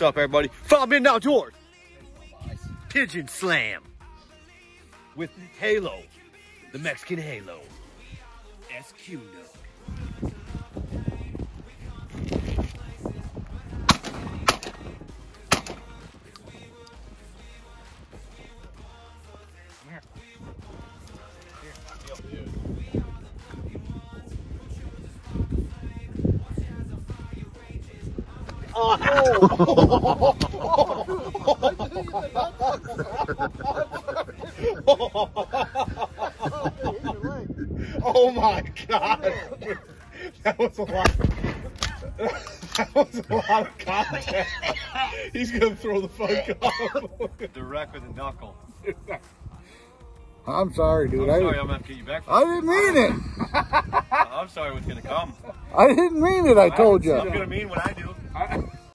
What's up, everybody? Follow me outdoors. Pigeon Slam with Halo, the Mexican Halo. SQ no. Oh my god. That was a lot. That was a lot of content. He's gonna throw the fuck off. Direct with a knuckle. I'm sorry, dude. I'm I, sorry, I'm gonna have to get you back. I didn't mean it. I'm sorry what's gonna come. I didn't mean it. I told you. I'm you. gonna mean what I do. 哎